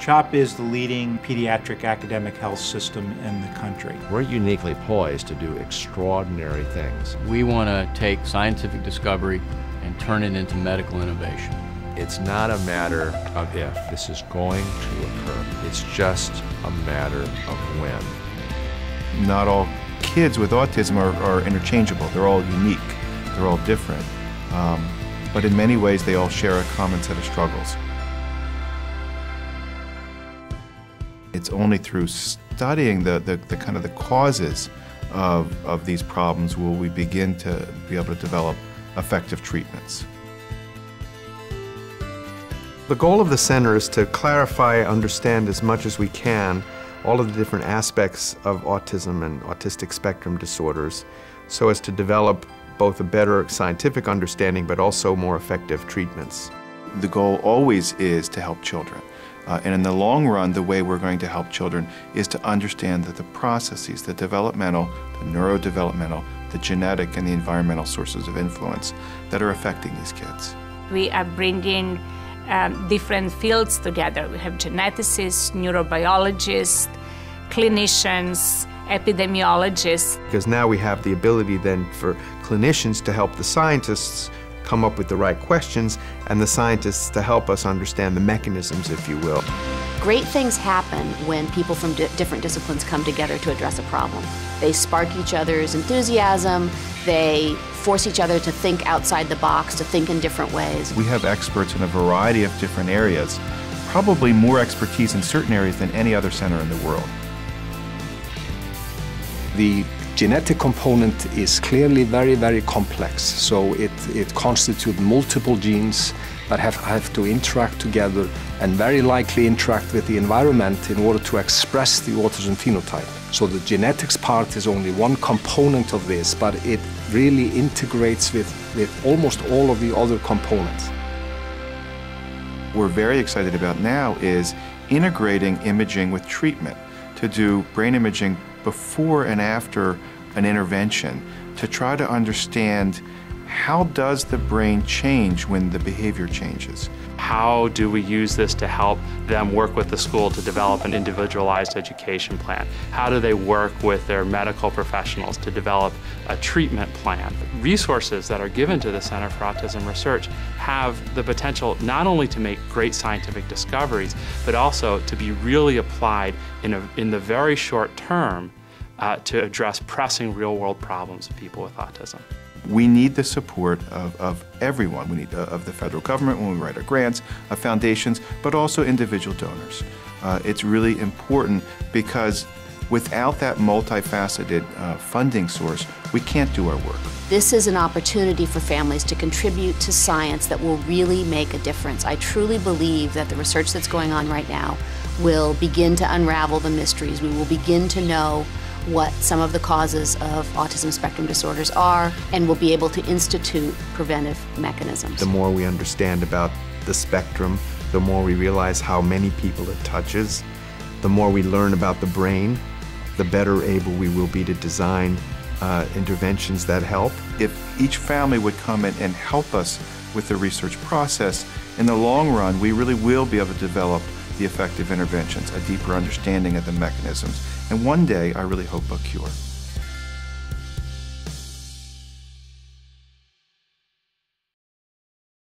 CHOP is the leading pediatric academic health system in the country. We're uniquely poised to do extraordinary things. We want to take scientific discovery and turn it into medical innovation. It's not a matter of if this is going to occur. It's just a matter of when. Not all kids with autism are, are interchangeable. They're all unique. They're all different. Um, but in many ways, they all share a common set of struggles. It's only through studying the, the, the kind of the causes of, of these problems will we begin to be able to develop effective treatments. The goal of the center is to clarify, understand as much as we can all of the different aspects of autism and autistic spectrum disorders so as to develop both a better scientific understanding but also more effective treatments. The goal always is to help children. Uh, and in the long run, the way we're going to help children is to understand that the processes, the developmental, the neurodevelopmental, the genetic, and the environmental sources of influence that are affecting these kids. We are bringing um, different fields together. We have geneticists, neurobiologists, clinicians, epidemiologists. Because now we have the ability then for clinicians to help the scientists come up with the right questions and the scientists to help us understand the mechanisms, if you will. Great things happen when people from di different disciplines come together to address a problem. They spark each other's enthusiasm, they force each other to think outside the box, to think in different ways. We have experts in a variety of different areas, probably more expertise in certain areas than any other center in the world. The genetic component is clearly very, very complex. So it, it constitutes multiple genes that have, have to interact together and very likely interact with the environment in order to express the autism phenotype. So the genetics part is only one component of this, but it really integrates with, with almost all of the other components. What we're very excited about now is integrating imaging with treatment to do brain imaging before and after an intervention to try to understand how does the brain change when the behavior changes? How do we use this to help them work with the school to develop an individualized education plan? How do they work with their medical professionals to develop a treatment plan? Resources that are given to the Center for Autism Research have the potential not only to make great scientific discoveries, but also to be really applied in, a, in the very short term uh, to address pressing real-world problems of people with autism. We need the support of, of everyone. We need uh, of the federal government when we write our grants, of foundations, but also individual donors. Uh, it's really important because without that multifaceted uh, funding source, we can't do our work. This is an opportunity for families to contribute to science that will really make a difference. I truly believe that the research that's going on right now will begin to unravel the mysteries. We will begin to know what some of the causes of autism spectrum disorders are, and we'll be able to institute preventive mechanisms. The more we understand about the spectrum, the more we realize how many people it touches, the more we learn about the brain, the better able we will be to design uh, interventions that help. If each family would come in and help us with the research process, in the long run, we really will be able to develop the effective interventions, a deeper understanding of the mechanisms, and one day, I really hope a cure.